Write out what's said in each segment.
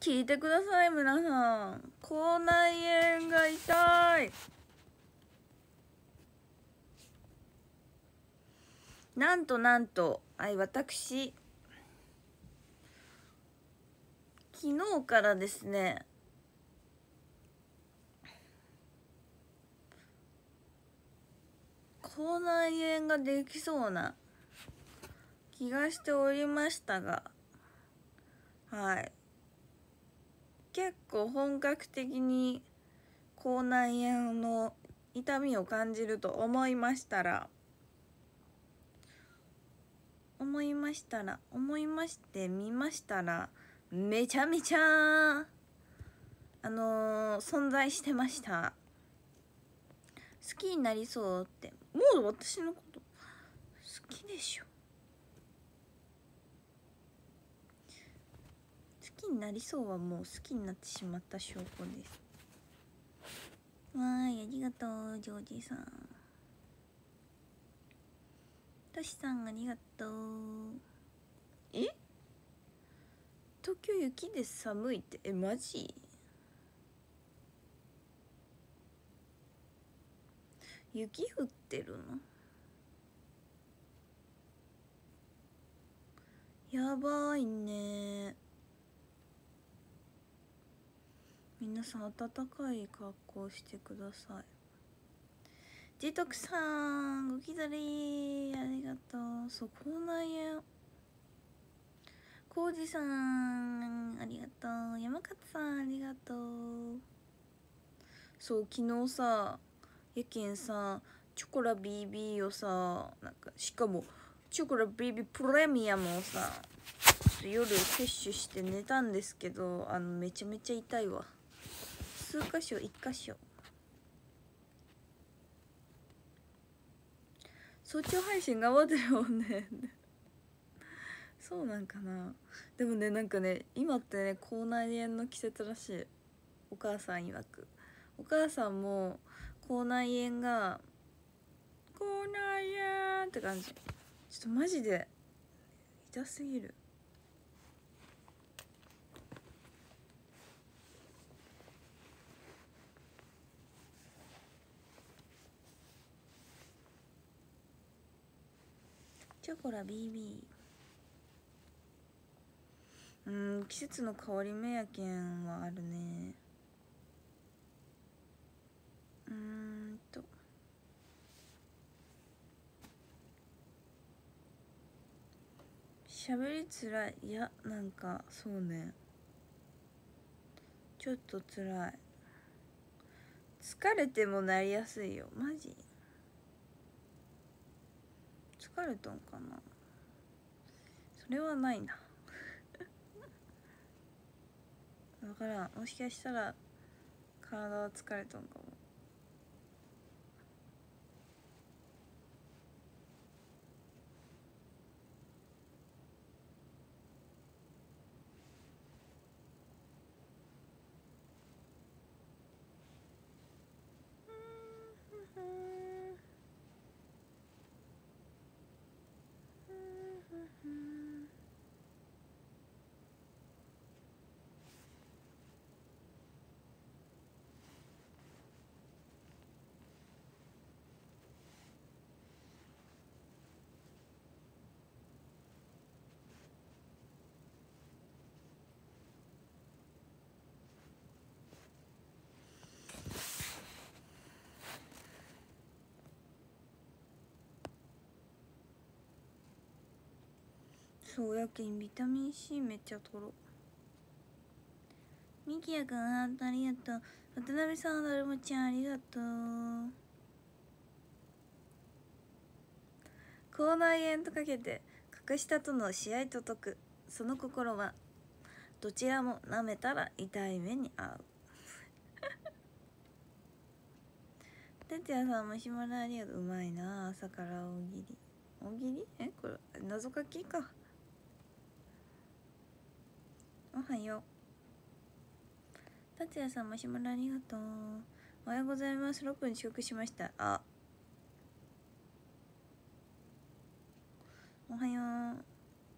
聞いてください皆さん。口内炎が痛い。なんとなんとはい私。昨日からですね。口内炎ができそうな気がしておりましたがはい。結構本格的に口内炎の痛みを感じると思いましたら思いましたら思いまして見ましたらめちゃめちゃあのー、存在してました。好きになりそうって。もう私のこと好きでしょ好きになりそうはもう好きになってしまった証拠です。わーいありがとうジョージさん。としさんありがとう。え？東京雪で寒いって？えマジ？雪降ってるの？やばいね。皆さん暖かい格好してください。ジトクさんごきだりありがとう。そう口内炎。コウジさんありがとう。山勝さんありがとう。そう昨日さやけんさチョコラ BB をさなんかしかもチョコラ BB プレミアムをさ夜摂取して寝たんですけどあのめちゃめちゃ痛いわ。数箇所一箇所。早朝配信頑張ってるもんね。そうなんかな。でもねなんかね今ってね口内炎の季節らしい。お母さん曰く。お母さんも口内炎が口内炎って感じ。ちょっとマジで痛すぎる。ョコラ BB うん季節の変わり目やけんはあるね。うんと。喋りつらい。いやなんかそうね。ちょっとつらい。疲れてもなりやすいよ。マジ？カルトンかな。それはないな。だからもしかしたら体は疲れとんかも。そうやけんビタミン C めっちゃ取ろう。ミキヤくんありがとう。渡辺さんだるまちゃんありがとう。口内炎とかけて格下との試合と解く。その心はどちらも舐めたら痛い目に遭う。哲也さんマシュマロありがとううまいな朝から大喜利。大喜利？えこれ謎かけか。おはよう。達也さんマシュマロありがとう。おはようございます。6分遅刻しました。あ。おはよう。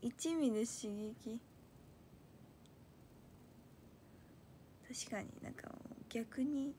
一味で刺激。確かになんか逆に。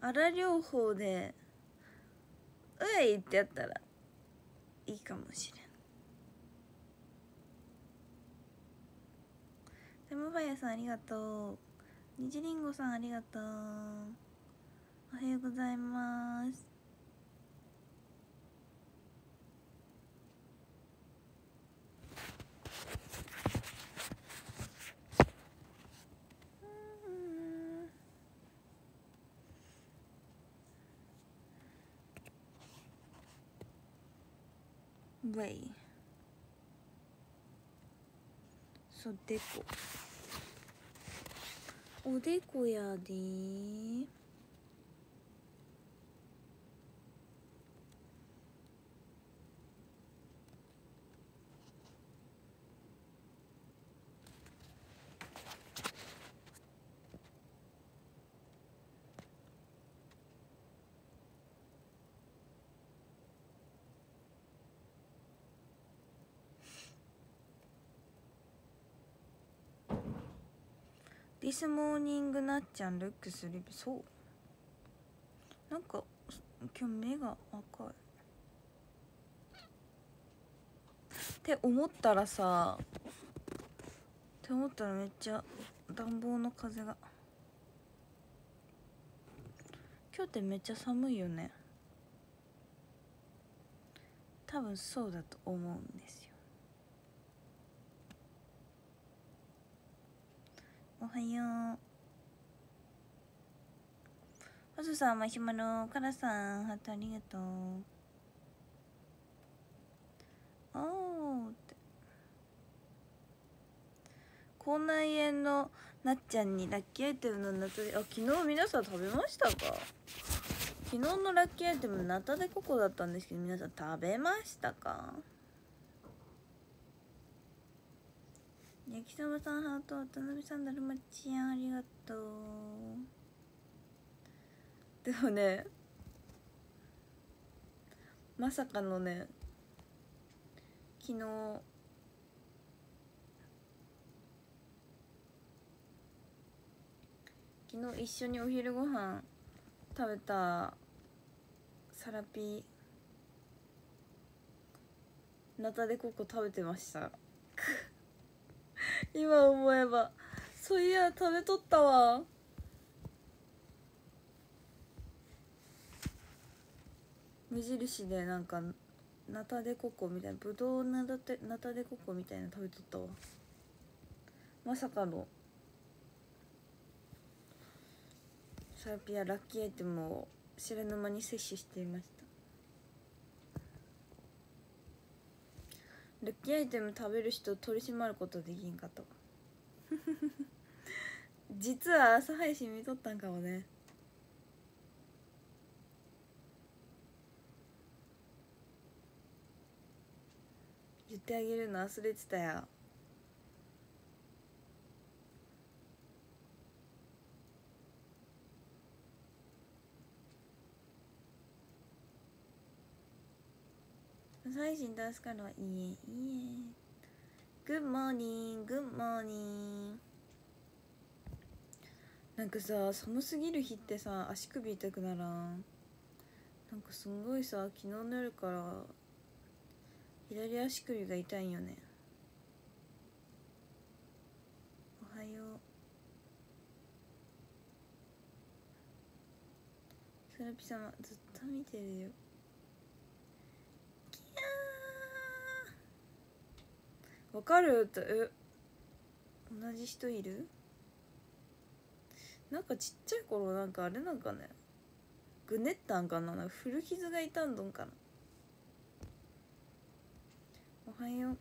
荒療法で「うえい!」ってやったらいいかもしれん。テムファイヤさんありがとう。にじりんごさんありがとう。おはようございます。ウェイそうでこ。おでこやで。スモーニングなっちゃんルックスリブ。そう。なんか今日目が赤い。って思ったらさって思ったらめっちゃ暖房の風が。今日ってめっちゃ寒いよね。多分そうだと思うんですよ。おはよう。あずさんマシュマロカラさんハートありがとう。おーって。口内炎のなっちゃんにラッキーアイテムのナタデあ昨日皆さん食べましたか？昨日のラッキーアイテムナタデココだったんですけど皆さん食べましたか？焼きそばさんハート渡辺さんだるまちやんありがとう。でもねまさかのね昨日昨日一緒にお昼ご飯食べたサラピーナタデココ食べてました。今思えば。そういや食べとったわ。無印でなんかナタデココみたいなぶどうナタデナタデココみたいな食べとったわ。まさかの。サーピアラッキーアイテムを知らぬ間に摂取していました。ルッキーアイテム食べる人取り締まることできんかと。実は朝配信見とったんかもね。言ってあげるの忘れてたよ配信出すからいい。えいいえ。グッモーニングッモーニンなんかさ寒すぎる日ってさ足首痛くならん？なんかすごいさ昨日の夜から左足首が痛いんよね。おはよう。セラピ様ずっと見てるよキャーわかる？ってえ同じ人いる？なんかちっちゃい頃なんかあれなんかね。ぐねったんかな？なんか古傷が痛んどんかな。おはよう。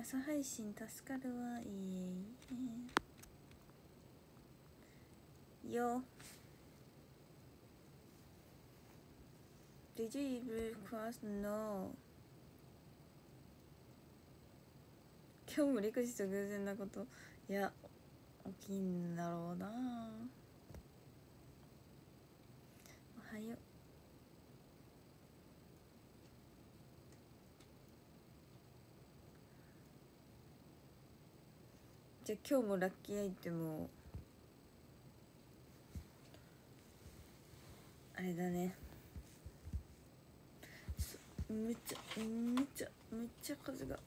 朝配信助かるわいいえよ。Did you even cross? No 今日もリクシと偶然なこと。いや起きんだろうな。おはよう。じゃあ今日もラッキーアイテムを。あれだね。めっちゃめっちゃめっちゃ風が。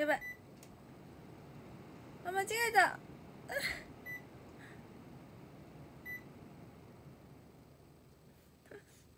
やば。いあ間違えた。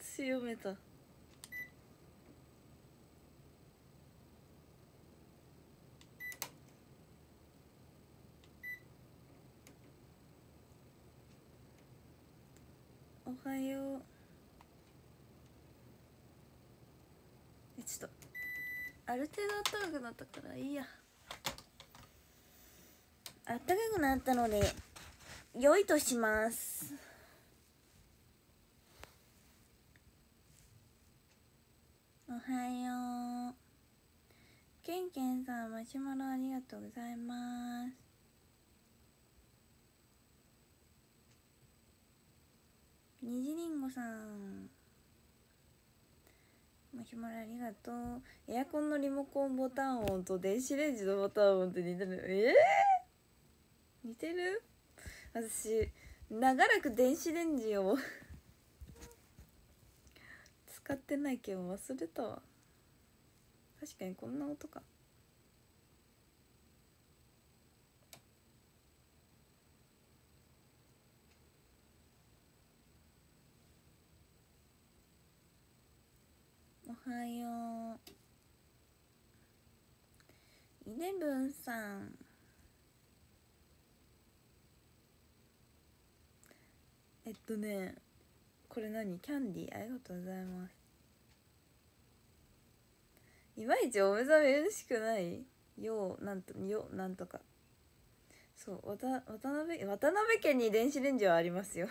強めた。おはよう。えちょっと。ある程度暖かくなったからいいや。暖かくなったので良いとします。おはよう。けんけんさんマシュマロありがとうございます。にじりんごさん。マシュマロありがとう。エアコンのリモコンボタン音と電子レンジのボタン音って似てる。ええー、似てる？私長らく電子レンジを 使ってないけど忘れたわ。確かにこんな音か。はよう。イレブンさん。えっとねこれ何？キャンディーありがとうございます。いまいちお目覚め嬉しくない？ようなんとようなんとか。そう渡渡辺渡辺家に電子レンジはありますよ。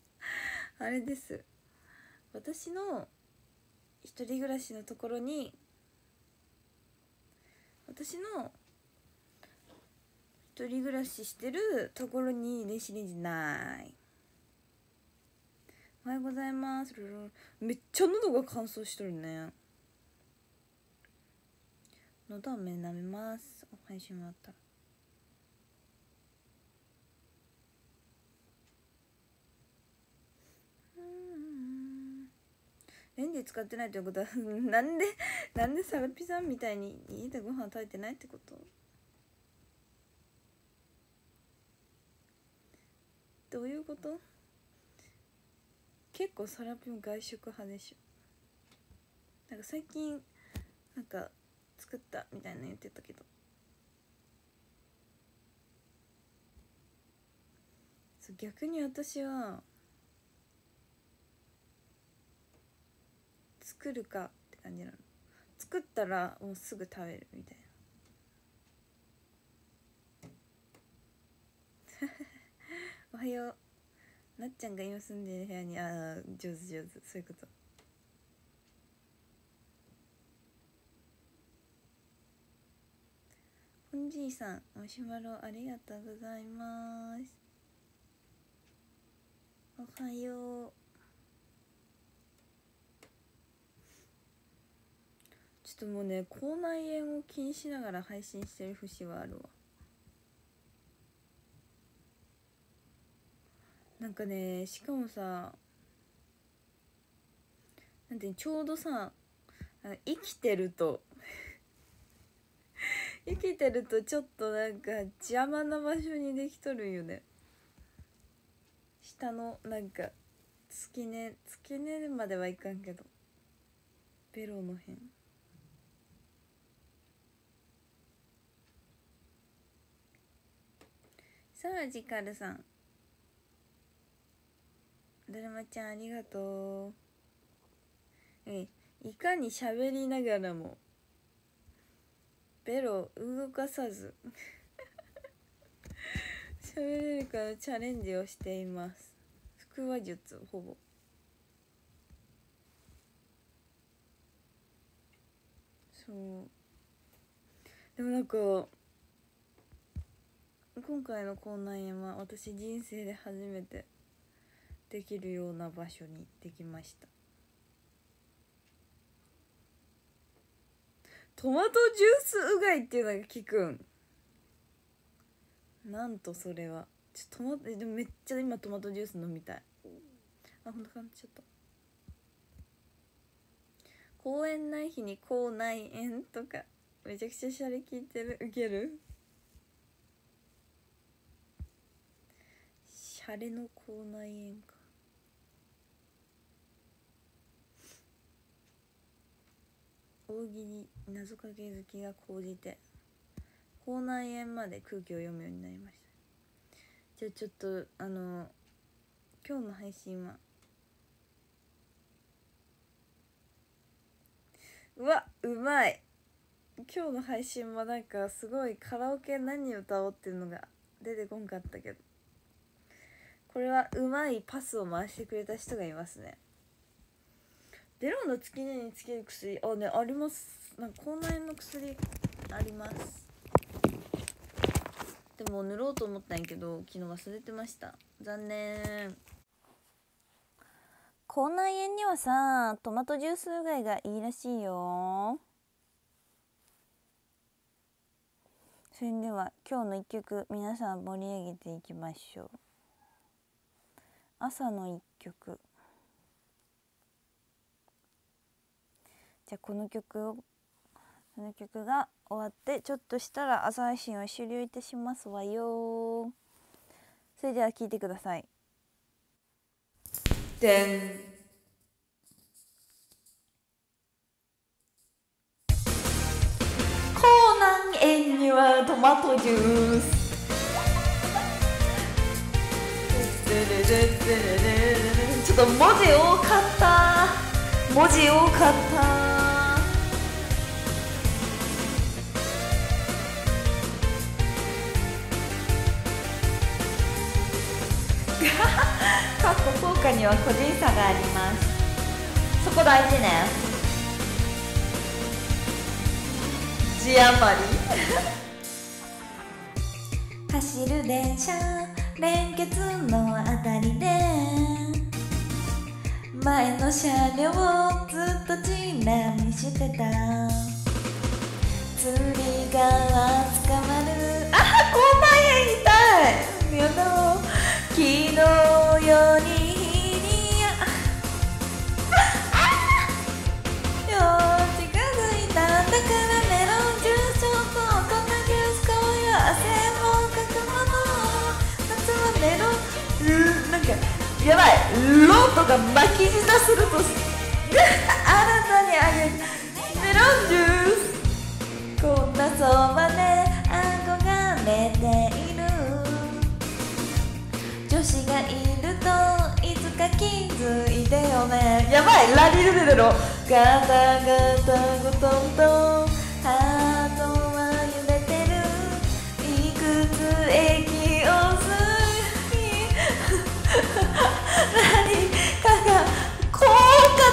あれです。私の一人暮らしのところに私の一人暮らししてるところに電子レンジない。おはようございます。めっちゃ喉が乾燥しとるね。喉飴舐めます。お配信終わった。らレンジ使ってないということは なんでなんでサラピさんみたいに家でご飯食べてないってこと？どういうこと？結構サラピも外食派でしょ。なんか最近なんか作ったみたいな言ってたけど。そう逆に私は作るかって感じなの。作ったらもうすぐ食べるみたいな。おはよう。なっちゃんが今住んでる部屋にああ上手上手。そういうこと。本じいさんマシュマロありがとうございます。おはよう。ちょっともうね口内炎を気にしながら配信してる節はあるわ。なんかねしかもさなんてちょうどさ生きてると 生きてるとちょっとなんか邪魔な場所にできとるんよね。下のなんか付け根付け根まではいかんけどベロの辺。サージカルさん。だるまちゃんありがとう。えいかに喋りながらもベロ動かさず 喋れるかのチャレンジをしています。腹話術ほぼ。そう。でもなんか今回の口内炎は私人生で初めてできるような場所にできました。トマトジュースうがいっていうのが効くん。なんとそれは。ちょトマトでもめっちゃ今トマトジュース飲みたい。あほんと感じちゃった。公園ない日に口内炎とかめちゃくちゃシャレ聞いてる。ウケる？シャレの口内炎か。大喜利謎かけ好きが高じて。口内炎まで空気を読むようになりました。じゃあちょっとあの今日の配信は。うわうまい。今日の配信もなんかすごいカラオケ何歌おうっていうのが出てこんかったけど。これはうまいパスを回してくれた人がいますね。デロの付き根につける薬あねあります。なんか口内炎の薬あります。でも塗ろうと思ったんやけど昨日忘れてました。残念。口内炎にはさトマトジュースうがいがいいらしいよ。それでは今日の一曲皆さん盛り上げていきましょう。朝の一曲。じゃあこの曲をこの曲が終わってちょっとしたら朝配信を終了いたしますわよ。それでは聴いてください。でん口内炎にはトマトジュースちょっと文字多かった文字多かったかっこ効果には個人差がありますそこ大事ね字余り走る電車連結のあたりで前の車両をずっとちら見してた。釣りが捕まる。あこんな家痛い。やだ昨日ローとか巻き舌すると新たにあげるメロンジュース。こんなそばで憧れている。女子がいるといつか気づいてよね。やばい。ラリルルルロガタガタゴトントン。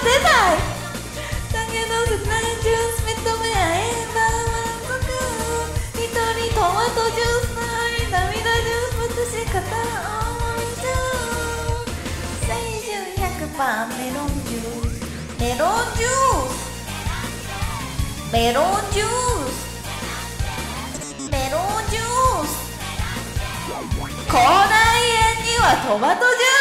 出ない。だけど切ないジュース認め合えば満足一人トマトジュースない涙ジュース私片思いジュース青春100%メロンジュースメロンジュース。メロンジュース。メロンジュース口内炎にはトマトジュース。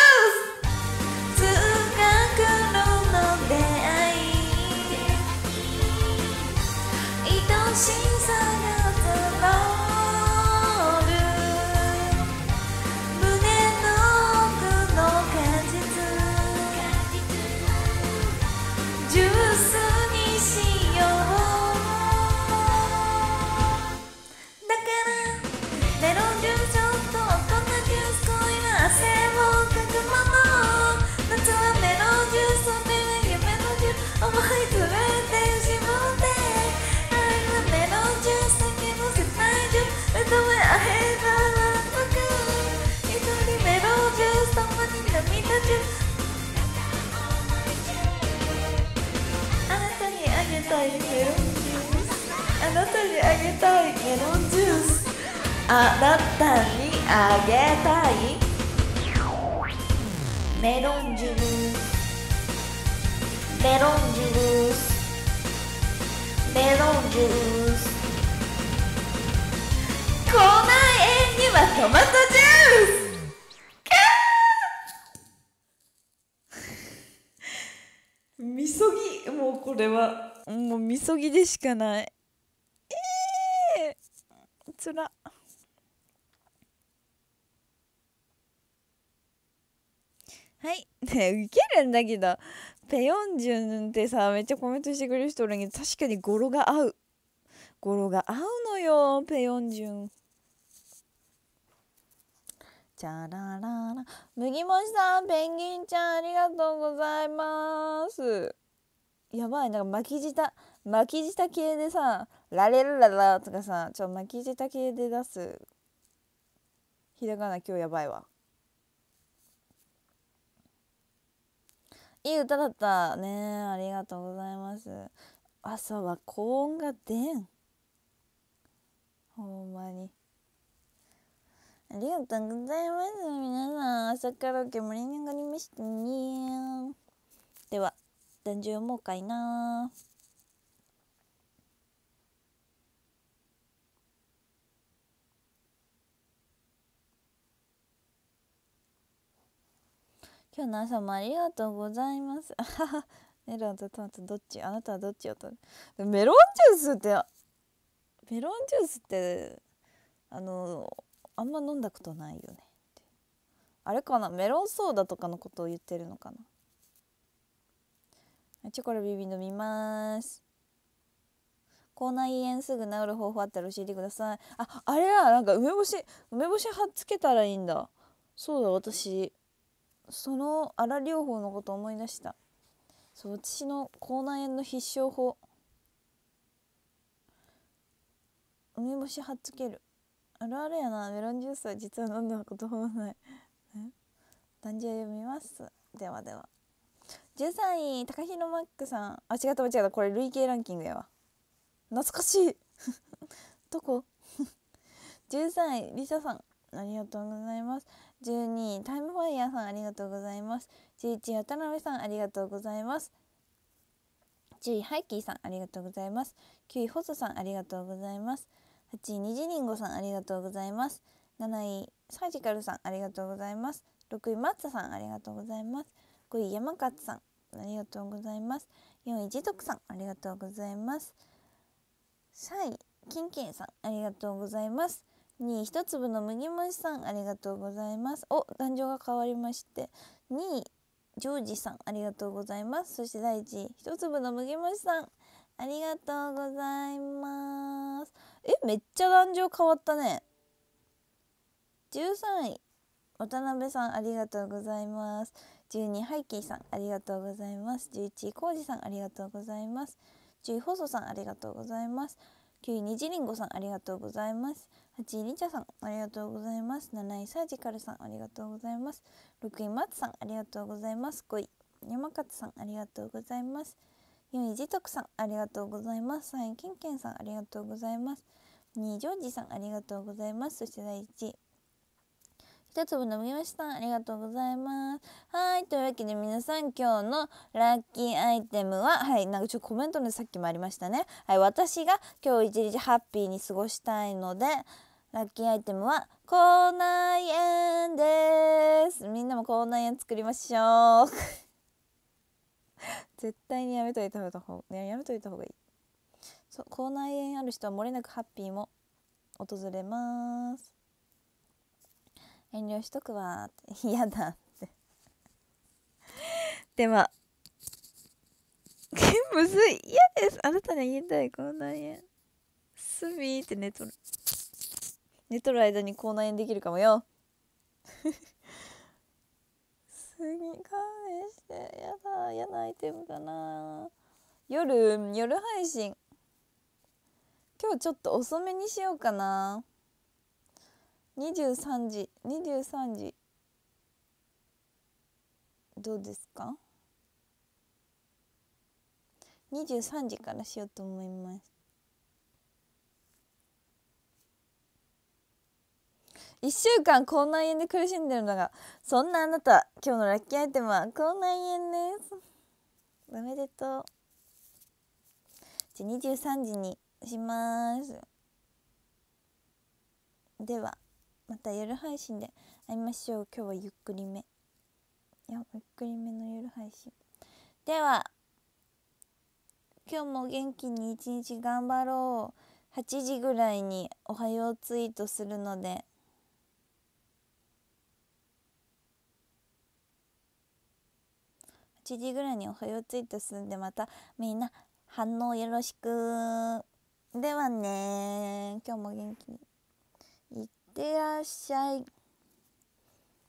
たいメロンジュースあなたにあげたいメロンジュース。あなたにあげたい。メメロンジュース。メロンジュース。メロンジュース。口内炎にはトマトジュース。みそぎ。もうこれは。もうみそぎでしかない。ええー、つら。はい。ねウケるんだけどペヨンジュンってさめっちゃコメントしてくれる人おるけど確かに語呂が合う。語呂が合うのよペヨンジュン。チャラララ。麦もしさんペンギンちゃんありがとうございます。やばい。なんか巻き舌巻き舌系でさラレラララとかさちょ巻き舌系で出す。ひらがな今日やばいわ。いい歌だったね。ありがとうございます。朝は高音が出ん。ほんまに。ありがとうございます。皆さん朝から煙に上がりましたね。は誕生もうかいな。今日の朝もありがとうございます。メロンとトマトどっち？あなたはどっちを取る？メロンジュースってメロンジュースってあのあんま飲んだことないよねあれかな？メロンソーダとかのことを言ってるのかな？チョコラビビ飲みます。口内炎すぐ治る方法あったら教えてください。ああれはなんか梅干し梅干しはっつけたらいいんだ。そうだ私その荒療法のこと思い出した。そう私の口内炎の必勝法。梅干しはっつける。あるあるやな。メロンジュースは実は飲んだこともない。誕生読みます。ではでは。13位高弘マックさん。あ違った間違った。これ累計ランキングやわ。懐かしい。どこ？13位リサさん。ありがとうございます。12位タイムファイヤーさん。ありがとうございます。11位渡辺さん。ありがとうございます。10位ハイキーさん。ありがとうございます。9位ホソさん。ありがとうございます。8位ニジリンゴさん。ありがとうございます。7位サージカルさん。ありがとうございます。6位マッツさん。ありがとうございます。5位山勝さん。ありがとうございます。4位ジトクさんありがとうございます。3位キンキンさんありがとうございます。2位一粒の麦虫さんありがとうございます。お壇上が変わりまして。2位ジョージさんありがとうございます。そして第1位一粒の麦虫さんありがとうございます。えめっちゃ壇上変わったね。13位渡辺さんありがとうございます。12ハイキーさんありがとうございます。11コウジさんありがとうございます。10位細さんありがとうございます。9位にじりんごさんありがとうございます。8位りちゃさんありがとうございます。7位サージカルさんありがとうございます。6位マツさんありがとうございます。5位山勝さんありがとうございます。4位ジトクさんありがとうございます。3位ケンケンさんありがとうございます。2位ジョージさんありがとうございます。そして第1位一粒のみました。ありがとうございます。はい。というわけで皆さん今日のラッキーアイテムははい。なんかちょっとコメントでさっきもありましたね。はい。私が今日一日ハッピーに過ごしたいのでラッキーアイテムは口内炎です。みんなも口内炎作りましょう。絶対にやめといた方がやめといた方がいい。そう。口内炎ある人は漏れなくハッピーも訪れます。遠慮しとくわって。嫌だって。では むずい。嫌です。あなたに言いたい口内炎すみって寝とる。寝とる間に口内炎できるかもよ。すぎ勘弁して。やだ嫌なアイテムだな夜夜配信。今日ちょっと遅めにしようかな23時23時。どうですか？23時からしようと思います。1週間口内炎で苦しんでるのがそんなあなた今日のラッキーアイテムは口内炎です。おめでとう。じゃあ23時にします。では。また夜配信で会いましょう。今日はゆっくりめ。いやゆっくりめの夜配信。では今日も元気に一日頑張ろう。8時ぐらいにおはようツイートするので。8時ぐらいにおはようツイートするんでまたみんな反応よろしく。ではね今日も元気に。ってらっしゃい。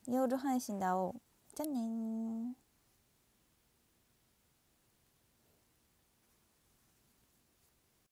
夜配信で会お。うじゃあね